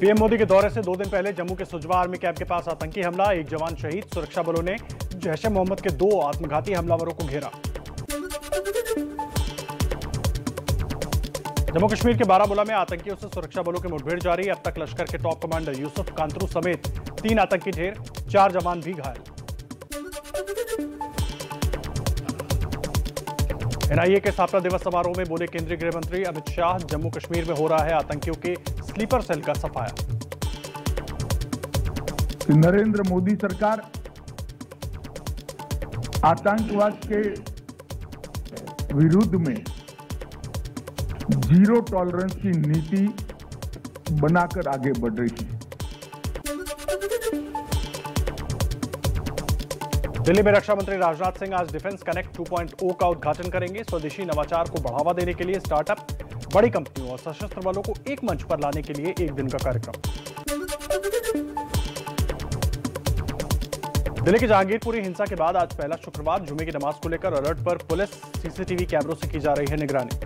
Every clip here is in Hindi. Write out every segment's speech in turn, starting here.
पीएम मोदी के दौरे से दो दिन पहले जम्मू के सुजवा आर्मी कैंप के पास आतंकी हमला, एक जवान शहीद, सुरक्षा बलों ने जैश ए मोहम्मद के दो आत्मघाती हमलावरों को घेरा। जम्मू कश्मीर के बारामूला में आतंकियों से सुरक्षा बलों की मुठभेड़ जारी, अब तक लश्कर के टॉप कमांडर यूसुफ कांतरू समेत तीन आतंकी ढेर, चार जवान भी घायल। एनआईए के स्थापना दिवस समारोह में बोले केंद्रीय गृह मंत्री अमित शाह, जम्मू कश्मीर में हो रहा है आतंकियों के स्लीपर सेल का सफाया। नरेंद्र मोदी सरकार आतंकवाद के विरुद्ध में ज़ीरो टॉलरेंस की नीति बनाकर आगे बढ़ रही है। दिल्ली में रक्षा मंत्री राजनाथ सिंह आज डिफेंस कनेक्ट 2.0 का उद्घाटन करेंगे। स्वदेशी नवाचार को बढ़ावा देने के लिए स्टार्टअप, बड़ी कंपनियों और सशस्त्र बलों को एक मंच पर लाने के लिए एक दिन का कार्यक्रम। दिल्ली की जहांगीरपुरी हिंसा के बाद आज पहला शुक्रवार जुमे की नमाज़ को लेकर अलर्ट पर पुलिस, सीसीटीवी कैमरों से की जा रही है निगरानी।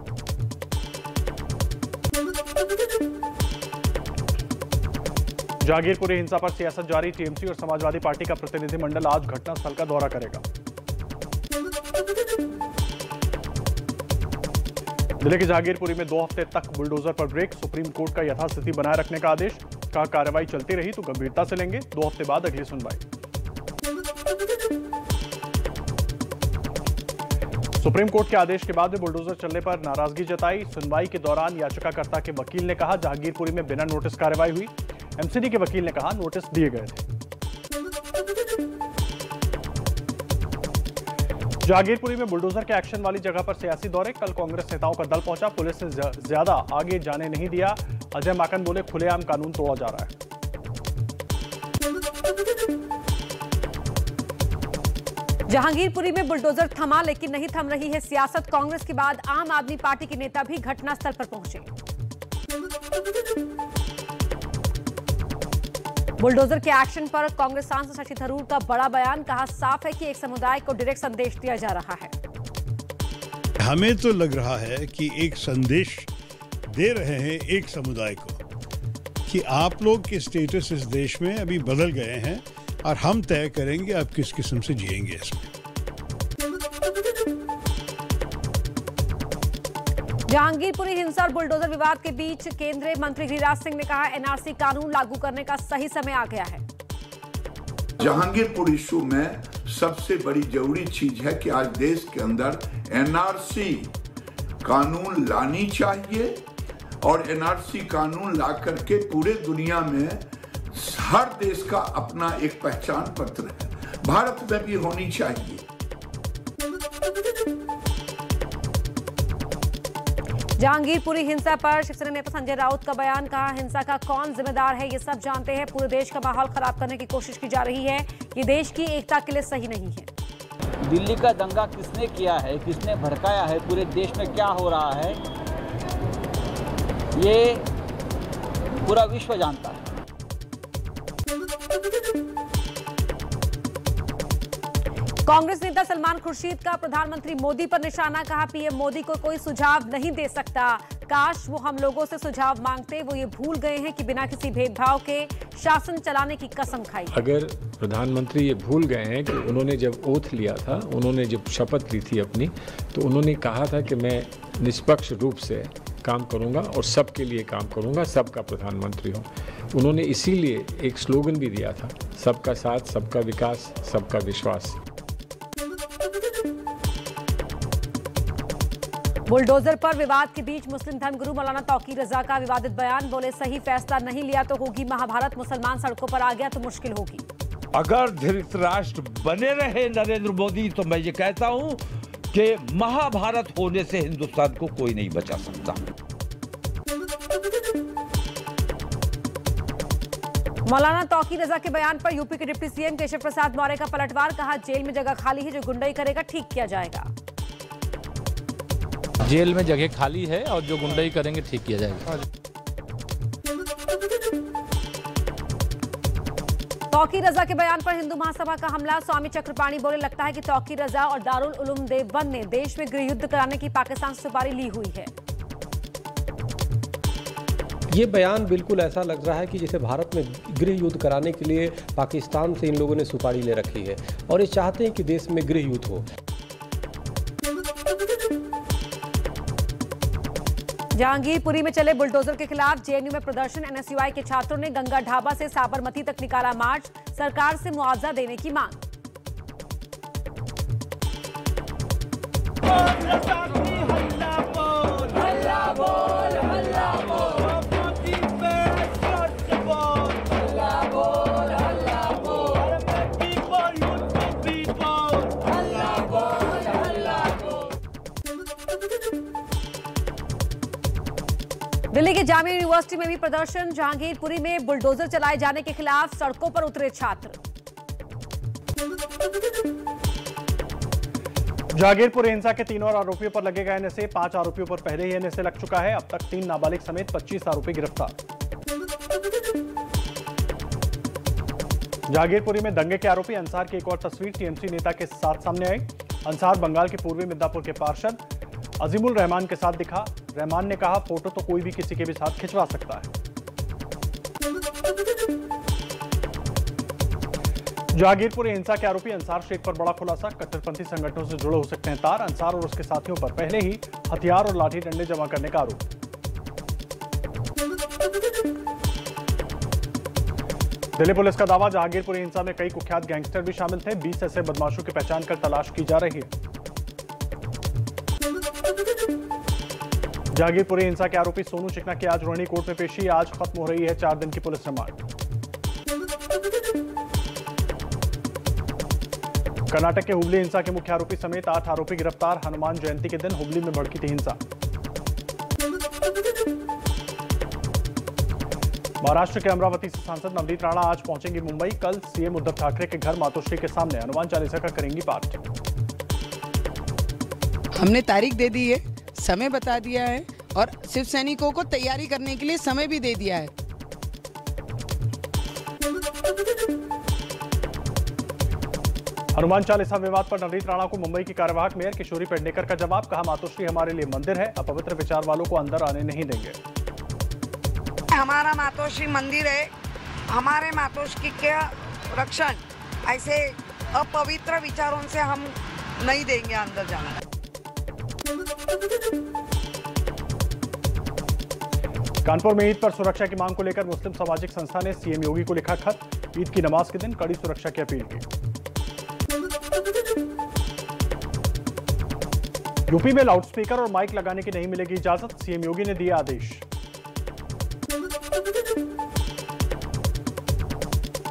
जहांगीरपुरी हिंसा पर सियासत जारी, टीएमसी और समाजवादी पार्टी का प्रतिनिधिमंडल आज घटनास्थल का दौरा करेगा। दिल्ली के जागीरपुरी में दो हफ़्ते तक बुलडोजर पर ब्रेक, सुप्रीम कोर्ट का यथास्थिति बनाए रखने का आदेश। कहा कार्रवाई चलती रही तो गंभीरता से लेंगे। दो हफ़्ते बाद अगली सुनवाई। सुप्रीम कोर्ट के आदेश के बाद भी बुलडोजर चलने पर नाराज़गी जताई। सुनवाई के दौरान याचिकाकर्ता के वकील ने कहा जहांगीरपुरी में बिना नोटिस कार्रवाई हुई। एमसीडी के वकील ने कहा, नोटिस दिए गए थे। जहांगीरपुरी में बुलडोजर के एक्शन वाली जगह पर सियासी दौरे, कल कांग्रेस नेताओं का दल पहुँचा, पुलिस ने ज़्यादा आगे जाने नहीं दिया। अजय माकन बोले, खुलेआम कानून तोड़ा जा रहा है। जहांगीरपुरी में बुलडोजर थमा, लेकिन नहीं थम रही है सियासत। कांग्रेस के बाद आम आदमी पार्टी के नेता भी घटनास्थल पर पहुँचे। बुलडोजर के एक्शन पर कांग्रेस सांसद शशि थरूर का बड़ा बयान, कहा, साफ़ है कि एक समुदाय को डायरेक्ट संदेश दिया जा रहा है. हमें तो लग रहा है कि एक संदेश दे रहे हैं एक समुदाय को कि आप लोग के स्टेटस इस देश में अभी बदल गए हैं और हम तय करेंगे आप किस किस्म से जिएँगे इसमें। जहांगीरपुरी हिंसा और बुलडोजर विवाद के बीच केंद्रीय मंत्री गिरिराज सिंह ने कहा, एनआरसी कानून लागू करने का सही समय आ गया है। जहांगीरपुर इशू में सबसे बड़ी ज़रूरी चीज़ है कि आज देश के अंदर एनआरसी कानून लानी चाहिए और एनआरसी कानून ला करके पूरे दुनिया में हर देश का अपना एक पहचान पत्र है। भारत में भी होनी चाहिए। जहांगीरपुरी हिंसा पर शिवसेना नेता संजय राउत का बयान, कहा, हिंसा का कौन जिम्मेदार है, ये सब जानते हैं। पूरे देश का माहौल खराब करने की कोशिश की जा रही है। ये देश की एकता के लिए सही नहीं है। दिल्ली का दंगा किसने किया है, किसने भड़काया है, पूरे देश में क्या हो रहा है, ये पूरा विश्व जानता है। कांग्रेस नेता सलमान खुर्शीद का प्रधानमंत्री मोदी पर निशाना, कहा पीएम मोदी को कोई सुझाव नहीं दे सकता। काश वो हम लोगों से सुझाव मांगते, वो ये भूल गए हैं कि बिना किसी भेदभाव के शासन चलाने की कसम खाई। अगर प्रधानमंत्री ये भूल गए हैं कि उन्होंने जब ओथ लिया था, उन्होंने जब शपथ ली थी अपनी तो उन्होंने कहा था कि मैं निष्पक्ष रूप से काम करूँगा और सबके लिए काम करूँगा, सबका प्रधानमंत्री हूँ। उन्होंने इसीलिए एक स्लोगन भी दिया था, सबका साथ, सबका विकास, सबका विश्वास। बुलडोजर पर विवाद के बीच मुस्लिम धर्मगुरु मौलाना तौकीर रजा का विवादित बयान बोले सही फैसला नहीं लिया तो होगी महाभारत मुसलमान सड़कों पर आ गया तो मुश्किल होगी। अगर धृत राष्ट्र बने रहे नरेंद्र मोदी तो मैं ये कहता हूँ कि महाभारत होने से हिंदुस्तान को कोई नहीं बचा सकता। मौलाना तौकीर रजा के बयान पर यूपी के डिप्टी सीएम केशव प्रसाद मौर्य का पलटवार कहा जेल में जगह खाली है जो गुंडई करेगा ठीक किया जाएगा। जेल में जगह खाली है और जो गुंडाई करेंगे ठीक किया जाएगा। तौकीर रजा के बयान पर हिंदू महासभा का हमला। स्वामी चक्रपाणी बोले लगता है कि तौकीर रजा और दारुल उलूम देवबंद ने देश में गृह युद्ध कराने की पाकिस्तान से सुपारी ली हुई है। ये बयान बिल्कुल ऐसा लग रहा है कि जैसे भारत में गृह युद्ध कराने के लिए पाकिस्तान से इन लोगों ने सुपारी ले रखी है और ये चाहते हैं कि देश में गृह युद्ध हो। जहांगीरपुरी में चले बुलडोजर के खिलाफ जेएनयू में प्रदर्शन, एनएसयूआई के छात्रों ने गंगा ढाबा से साबरमती तक निकाला मार्च, सरकार से मुआवजा देने की मांग। जामिया यूनिवर्सिटी में भी प्रदर्शन, जहांगीरपुरी में बुलडोजर चलाए जाने के खिलाफ सड़कों पर उतरे छात्र। जहांगीरपुर हिंसा के तीन और आरोपियों पर लगे लगेगा एनएसए। पाँच आरोपियों पर पहले ही एनएसए लग चुका है, अब तक तीन नाबालिग समेत 25 आरोपी गिरफ़्तार। जहांगीरपुरी में दंगे के आरोपी अंसार की एक और तस्वीर, टीएमसी नेता के साथ सामने आई। अंसार बंगाल के पूर्वी मिदनापुर के पार्षद अजीमुल रहमान के साथ दिखा। रहमान ने कहा, फ़ोटो तो कोई भी किसी के भी साथ खिंचवा सकता है। जहांगीरपुर हिंसा के आरोपी अंसार शेख पर बड़ा खुलासा। कट्टरपंथी संगठनों से जुड़े हो सकते हैं तार। अंसार और उसके साथियों पर पहले ही हथियार और लाठी डंडे जमा करने का आरोप। दिल्ली पुलिस का दावा, जहांगीरपुर हिंसा में कई कुख्यात गैंगस्टर भी शामिल थे। 20 ऐसे बदमाशों की पहचान कर तलाश की जा रही है। जहांगीरपुरी हिंसा के आरोपी सोनू चिकना की आज रोहिणी कोर्ट में पेशी, आज खत्म हो रही है चार दिन की पुलिस रिमांड। कर्नाटक के हुबली हिंसा के मुख्य आरोपी समेत आठ आरोपी गिरफ़्तार, हनुमान जयंती के दिन हुबली में भड़की थी हिंसा। महाराष्ट्र के अमरावती से सांसद नवनीत राणा आज पहुंचेंगी मुंबई, कल सीएम उद्धव ठाकरे के घर मातोश्री के सामने, हनुमान चालीसा का करेंगी पाठ। हमने तारीख दे दी है समय बता दिया है और शिव सैनिकों को तैयारी करने के लिए समय भी दे दिया है। हनुमान चालीसा विवाद पर नवनीत राणा को मुंबई की कार्यवाहक मेयर किशोरी पेडनेकर का जवाब कहा मातोश्री हमारे लिए मंदिर है अपवित्र विचार वालों को अंदर आने नहीं देंगे। हमारा मातोश्री मंदिर है हमारे मातोश्री के रक्षण ऐसे अपवित्र विचारों से हम नहीं देंगे अंदर जाना। कानपुर में ईद पर सुरक्षा की मांग को लेकर मुस्लिम सामाजिक संस्था ने सीएम योगी को लिखा खत। ईद की नमाज़ के दिन कड़ी सुरक्षा की अपील की। यूपी में लाउडस्पीकर और माइक लगाने की नहीं मिलेगी इजाज़त, सीएम योगी ने दिया आदेश।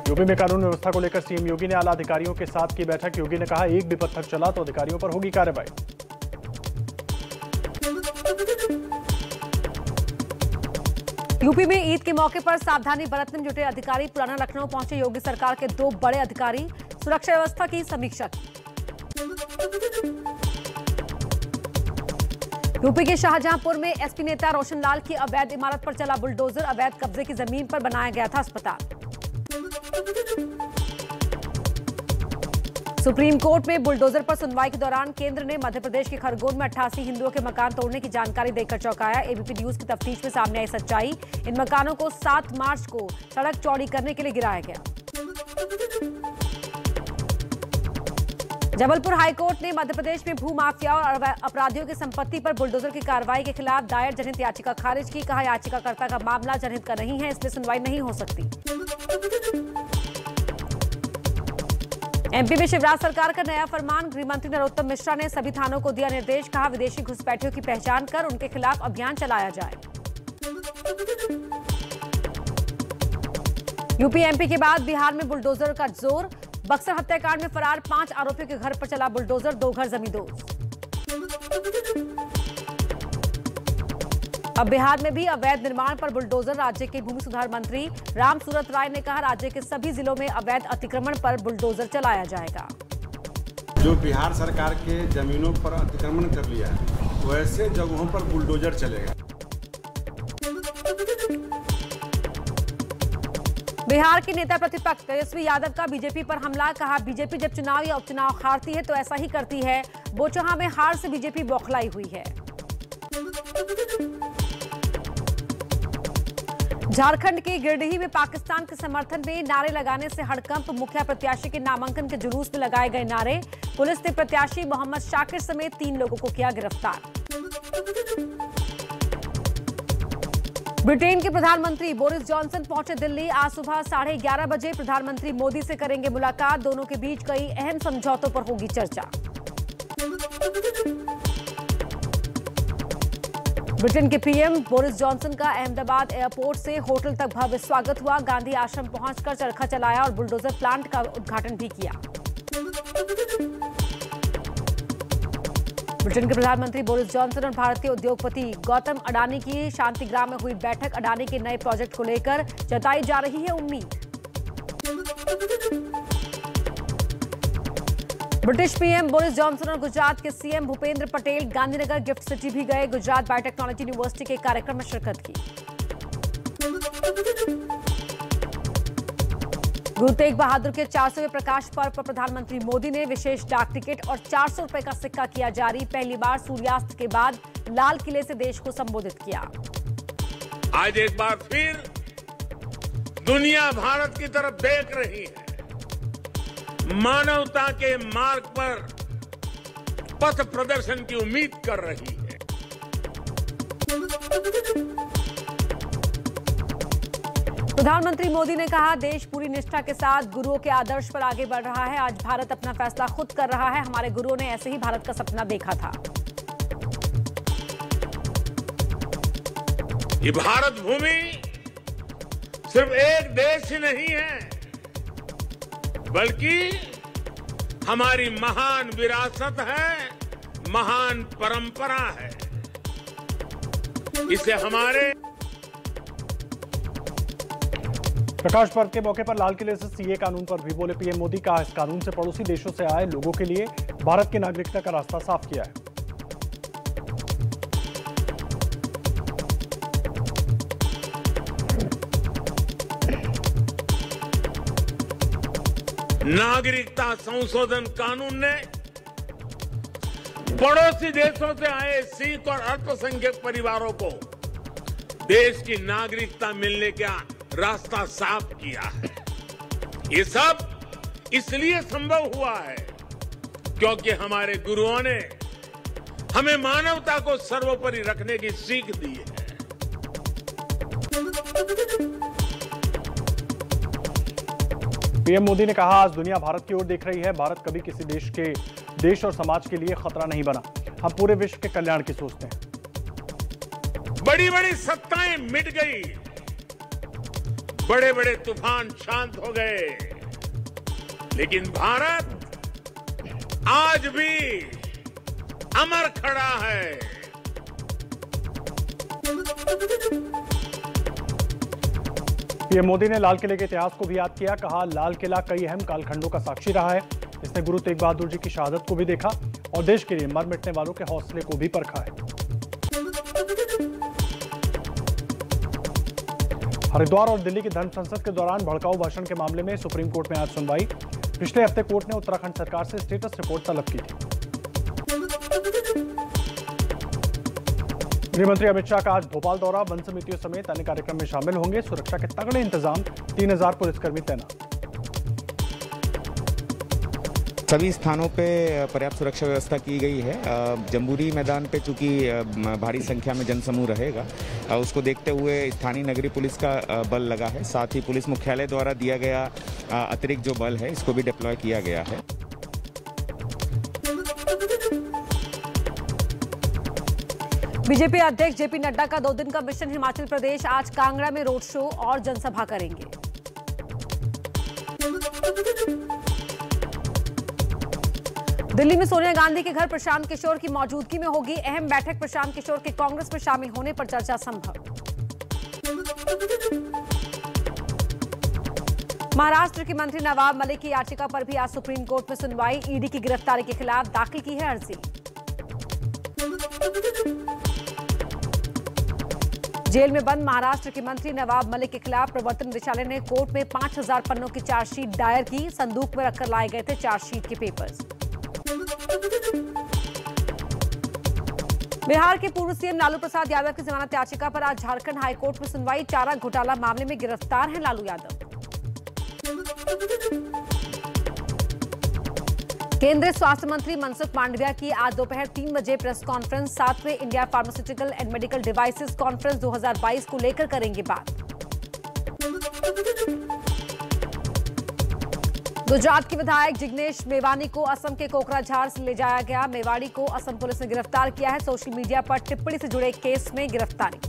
यूपी में कानून व्यवस्था को लेकर सीएम योगी ने आला अधिकारियों के साथ की बैठक। योगी ने कहा, एक भी पत्थर चला तो अधिकारियों पर होगी कार्रवाई। यूपी में ईद के मौके पर सावधानी बरतने में जुटे अधिकारी पुराना लखनऊ पहुँचे। योगी सरकार के दो बड़े अधिकारी सुरक्षा व्यवस्था की समीक्षा की। यूपी के शाहजहांपुर में एसपी नेता रोशन लाल की अवैध इमारत पर चला बुलडोजर। अवैध कब्जे की ज़मीन पर बनाया गया था अस्पताल। सुप्रीम कोर्ट में बुलडोजर पर सुनवाई के दौरान केंद्र ने मध्य प्रदेश के खरगोन में अट्ठासी हिंदुओं के मकान तोड़ने की जानकारी देकर चौंकाया। एबीपी न्यूज़ की तफ्तीश में सामने आई सच्चाई। इन मकानों को 7 मार्च को सड़क चौड़ी करने के लिए गिराया गया। जबलपुर हाईकोर्ट ने मध्य प्रदेश में भू माफिया और अपराधियों की संपत्ति पर बुलडोजर की कार्रवाई के खिलाफ दायर जनहित याचिका खारिज की। कहा, याचिकाकर्ता का मामला जनहित का नहीं है इसलिए सुनवाई नहीं हो सकती। एमपी में शिवराज सरकार का नया फरमान गृह मंत्री नरोत्तम मिश्रा ने सभी थानों को दिया निर्देश, कहा विदेशी घुसपैठियों की पहचान कर उनके खिलाफ अभियान चलाया जाए। यूपी एमपी के बाद बिहार में बुलडोजर का ज़ोर, बक्सर हत्याकांड में फरार पाँच आरोपियों के घर पर चला बुलडोजर, दो घर जमींदोज। अब बिहार में भी अवैध निर्माण पर बुलडोजर राज्य के भूमि सुधार मंत्री राम सूरत राय ने कहा राज्य के सभी जिलों में अवैध अतिक्रमण पर बुलडोजर चलाया जाएगा। जो बिहार सरकार के जमीनों पर अतिक्रमण कर लिया है वैसे जगहों पर बुलडोजर चलेगा। बिहार के नेता प्रतिपक्ष तेजस्वी यादव का बीजेपी पर हमला कहा बीजेपी जब चुनाव या उपचुनाव हारती है तो ऐसा ही करती है। बोचहा में हार से बीजेपी बौखलाई हुई है। झारखंड के गिरडीह में पाकिस्तान के समर्थन में नारे लगाने से हड़कंप। मुखिया प्रत्याशी के नामांकन के जुलूस में लगाए गए नारे। पुलिस ने प्रत्याशी मोहम्मद शाकिर समेत तीन लोगों को किया गिरफ़्तार। ब्रिटेन के प्रधानमंत्री बोरिस जॉनसन पहुँचे दिल्ली। आज सुबह साढ़े ग्यारह बजे प्रधानमंत्री मोदी से करेंगे मुलाकात। दोनों के बीच कई अहम समझौतों पर होगी चर्चा। ब्रिटेन के पीएम बोरिस जॉनसन का अहमदाबाद एयरपोर्ट से होटल तक भव्य स्वागत हुआ। गांधी आश्रम पहुंचकर चरखा चलाया और बुलडोजर प्लांट का उद्घाटन भी किया। ब्रिटेन के प्रधानमंत्री बोरिस जॉनसन और भारतीय उद्योगपति गौतम अडानी की शांतिग्राम में हुई बैठक। अडानी के नए प्रोजेक्ट को लेकर जताई जा रही है उम्मीद। ब्रिटिश पीएम बोरिस जॉनसन और गुजरात के CM Bhupendra Patel Gandhinagar gift city भी गए। गुजरात बायोटेक्नोलॉजी यूनिवर्सिटी के कार्यक्रम में शिरकत की। गुरु तेग बहादुर के 400वें प्रकाश पर्व पर प्रधानमंत्री मोदी ने विशेष डाक टिकट और 400 रुपए का सिक्का किया जारी। पहली बार सूर्यास्त के बाद लाल किले से देश को संबोधित किया। आज एक बार फिर दुनिया भारत की तरफ़ देख रही है। मानवता के मार्ग पर पथ प्रदर्शन की उम्मीद कर रही है। प्रधानमंत्री मोदी ने कहा देश पूरी निष्ठा के साथ गुरुओं के आदर्श पर आगे बढ़ रहा है। आज भारत अपना फैसला खुद कर रहा है। हमारे गुरुओं ने ऐसे ही भारत का सपना देखा था। ये भारत भूमि सिर्फ़ एक देश ही नहीं है बल्कि हमारी महान विरासत है, महान परंपरा है। इसे हमारे प्रकाश पर्व के मौके पर लाल किले से सीए कानून पर भी बोले पीएम मोदी, कहा इस कानून से पड़ोसी देशों से आए लोगों के लिए भारत की नागरिकता का रास्ता साफ़ किया है। नागरिकता संशोधन कानून ने पड़ोसी देशों से आए सिख और अल्पसंख्यक परिवारों को देश की नागरिकता मिलने का रास्ता साफ़ किया है। ये सब इसलिए संभव हुआ है क्योंकि हमारे गुरुओं ने हमें मानवता को सर्वोपरि रखने की सीख दी है। पीएम मोदी ने कहा, आज दुनिया भारत की ओर देख रही है। भारत कभी किसी देश के, देश और समाज के लिए खतरा नहीं बना। हम पूरे विश्व के कल्याण की सोचते हैं। बड़ी बड़ी सत्ताएँ मिट गई। बड़े बड़े तूफ़ान शांत हो गए। लेकिन भारत आज भी अमर खड़ा है। पीएम मोदी ने लाल किले के इतिहास को भी याद किया। कहा लाल किला कई अहम कालखंडों का साक्षी रहा है। इसने गुरु तेग बहादुर जी की शहादत को भी देखा और देश के लिए मर मिटने वालों के हौसले को भी परखा है। हरिद्वार और दिल्ली की धर्म संसद के दौरान भड़काऊ भाषण के मामले में सुप्रीम कोर्ट में आज सुनवाई। पिछले हफ़्ते कोर्ट ने उत्तराखंड सरकार से स्टेटस रिपोर्ट तलब की थी। गृहमंत्री अमित शाह का आज भोपाल दौरा। वन समितियों समेत अन्य कार्यक्रम में शामिल होंगे। सुरक्षा के तगड़े इंतज़ाम, तीन हज़ार पुलिसकर्मी तैनात। सभी स्थानों पे पर्याप्त सुरक्षा व्यवस्था की गई है। जम्बूरी मैदान पे चूँकि भारी संख्या में जनसमूह रहेगा उसको देखते हुए स्थानीय नगरीय पुलिस का बल लगा है। साथ ही पुलिस मुख्यालय द्वारा दिया गया अतिरिक्त जो बल है, इसको भी डिप्लॉय किया गया है। बीजेपी अध्यक्ष जेपी नड्डा का दो दिन का मिशन हिमाचल प्रदेश, आज कांगड़ा में रोड शो और जनसभा करेंगे। दिल्ली में सोनिया गांधी के घर प्रशांत किशोर की मौजूदगी में होगी अहम बैठक। प्रशांत किशोर के कांग्रेस में शामिल होने पर चर्चा संभव। महाराष्ट्र के मंत्री नवाब मलिक की याचिका पर भी आज सुप्रीम कोर्ट में सुनवाई, ईडी की गिरफ्तारी के खिलाफ दाखिल की है अर्जी। जेल में बंद महाराष्ट्र के मंत्री नवाब मलिक के खिलाफ प्रवर्तन निदेशालय ने कोर्ट में 5000 पन्नों की चार्जशीट दायर की, संदूक में रखकर लाए गए थे चार्जशीट के पेपर्स। बिहार के पूर्व सीएम लालू प्रसाद यादव की जमानत याचिका पर आज झारखंड हाईकोर्ट में सुनवाई, चारा घोटाला मामले में गिरफ़्तार हैं लालू यादव। केंद्रीय स्वास्थ्य मंत्री मनसुख मांडविया की आज दोपहर तीन बजे प्रेस कॉन्फ्रेंस, सातवें India pharmaceutical and medical devices conference 2022 को लेकर करेंगे बात। गुजरात के विधायक जिग्नेश मेवानी को असम के कोकराझार से ले जाया गया। मेवाड़ी को असम पुलिस ने गिरफ़्तार किया है। सोशल मीडिया पर टिप्पणी से जुड़े केस में गिरफ्तारी।